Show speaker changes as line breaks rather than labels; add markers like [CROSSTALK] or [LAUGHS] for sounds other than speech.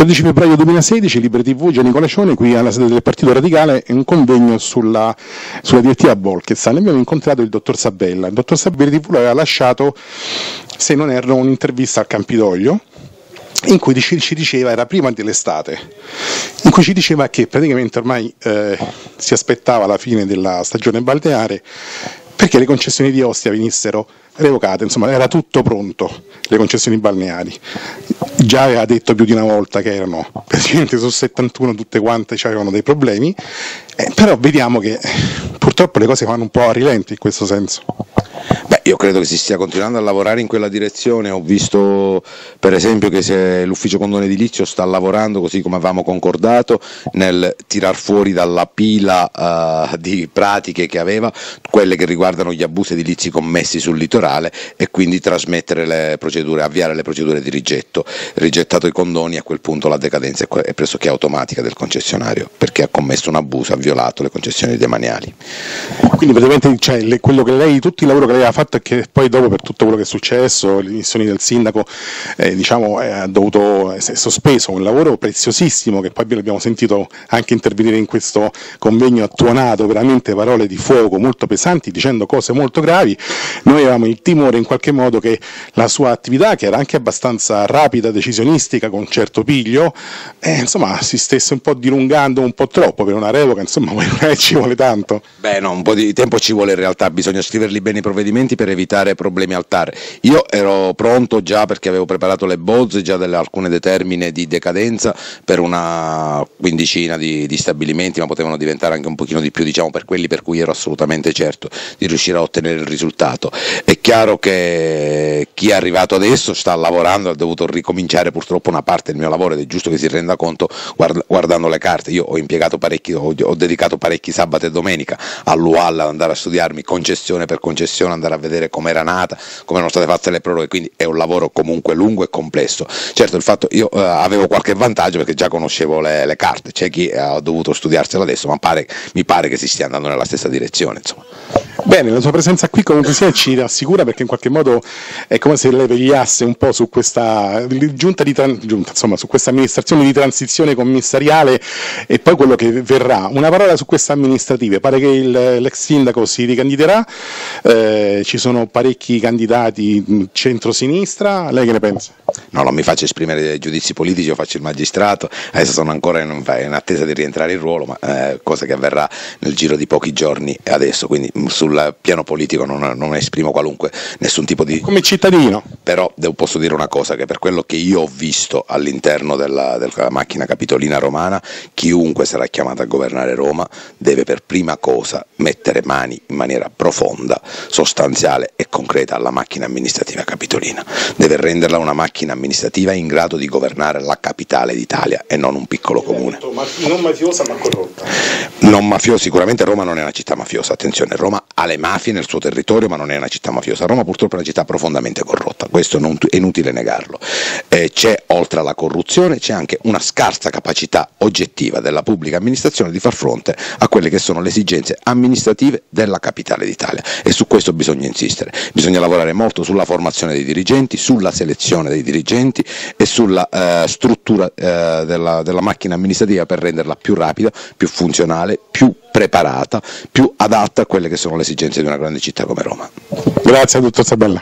13 febbraio 2016, Libre TV, Gianni Colaccione, qui alla sede del Partito Radicale, un convegno sulla, sulla direttiva Bolkestein. Abbiamo incontrato il dottor Sabella. Il dottor Sabella TV l'aveva lasciato, se non erro, un'intervista al Campidoglio, in cui ci diceva, era prima dell'estate, in cui ci diceva che praticamente ormai eh, si aspettava la fine della stagione balneare perché le concessioni di Ostia venissero revocate, insomma era tutto pronto, le concessioni balneari. Già aveva detto più di una volta che erano praticamente su 71 tutte quante avevano dei problemi, eh, però vediamo che purtroppo le cose vanno un po' a rilenti in questo senso.
Beh, io credo che si stia continuando a lavorare in quella direzione, ho visto per esempio che l'ufficio condono edilizio sta lavorando così come avevamo concordato nel tirar fuori dalla pila uh, di pratiche che aveva quelle che riguardano gli abusi edilizi commessi sul litorale e quindi trasmettere le procedure, avviare le procedure di rigetto. Rigettato i condoni a quel punto la decadenza è pressoché automatica del concessionario perché ha commesso un abuso, ha violato le concessioni demaniali.
Quindi praticamente cioè, le, quello che lei, tutto il lavoro che lei ha fatto e che poi dopo per tutto quello che è successo, le dimissioni del sindaco, eh, diciamo, eh, ha dovuto, è sospeso un lavoro preziosissimo che poi abbiamo sentito anche intervenire in questo convegno attuonato, veramente parole di fuoco molto pesanti dicendo cose molto gravi. Noi avevamo il timore in qualche modo che la sua attività, che era anche abbastanza rapida, decisionistica, con certo piglio, eh, insomma si stesse un po' dilungando un po' troppo per una revoca, insomma [LAUGHS] ci vuole tanto.
Beh no, un po' di tempo ci vuole in realtà, bisogna scriverli bene i provvedimenti per evitare problemi al TAR. Io ero pronto già perché avevo preparato le bozze, già delle alcune determine di decadenza per una quindicina di, di, stabilimenti, ma potevano diventare anche un pochino di più, diciamo, per quelli per cui ero assolutamente certo di riuscire a ottenere il risultato. È chiaro che chi è arrivato adesso sta lavorando, ha dovuto ricominciare purtroppo una parte del mio lavoro ed è giusto che si renda conto guardando le carte. Io ho impiegato parecchi, ho, ho dedicato parecchi sabato e domenica all'UAL ad andare a studiarmi concessione per concessione, andare a vedere come era nata, come erano state fatte le proroghe, quindi è un lavoro comunque lungo e complesso. Certo il fatto io eh, avevo qualche vantaggio perché già conoscevo le, le carte, c'è chi ha dovuto studiarselo adesso, ma pare, mi pare che si stia andando nella stessa direzione. Insomma.
Bene, la sua presenza qui comunque sia ci rassicura perché in qualche modo è come se lei vegliasse un po' su questa giunta di giunta, insomma, su questa amministrazione di transizione commissariale e poi quello che verrà. Una parola su queste amministrative, pare che l'ex sindaco si ricandiderà, eh, ci sono parecchi candidati centro-sinistra, lei che ne pensa?
No, non mi faccio esprimere giudizi politici, io faccio il magistrato, adesso sono ancora in, in attesa di rientrare in ruolo, ma eh, cosa che avverrà nel giro di pochi giorni adesso, quindi sul piano politico non, non esprimo qualunque, nessun tipo di...
Come cittadino?
Però devo, posso dire una cosa, che per quello che io ho visto all'interno della, della macchina capitolina romana, chiunque sarà chiamato a governare Roma deve per prima cosa mettere mani in maniera profonda, sostanziale e concreta alla macchina amministrativa capitolina, deve renderla una macchina amministrativa in grado di governare la capitale d'Italia e non un piccolo comune.
Non mafiosa ma corrotta.
Non mafiosa, sicuramente Roma non è una città mafiosa, attenzione, Roma ha le mafie nel suo territorio ma non è una città mafiosa, Roma purtroppo è una città profondamente corrotta, questo non, è inutile negarlo. Eh, c'è oltre alla corruzione c'è anche una scarsa capacità oggettiva della pubblica amministrazione di far fronte a quelle che sono le esigenze amministrative della capitale d'Italia. E su questo bisogna insistere, bisogna lavorare molto sulla formazione dei dirigenti, sulla selezione dei dirigenti e sulla eh, struttura eh, della, della macchina amministrativa per renderla più rapida, più funzionale, più preparata, più adatta a quelle che sono le esigenze di una grande città come Roma.
Grazie dottor Sabella.